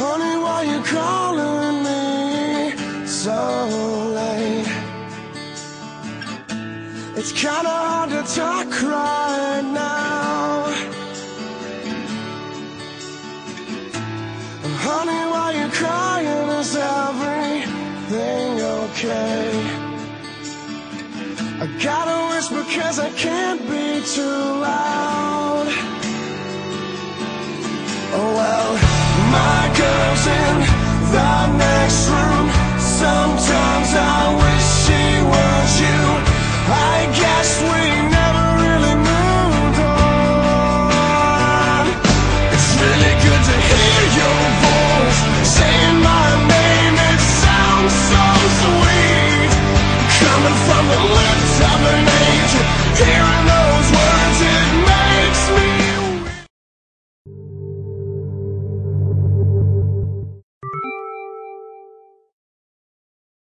Honey, why you calling me so late? It's kinda hard to talk right now. Honey, why you crying? Is everything okay? I gotta whisper cause I can't be too loud. Oh well, my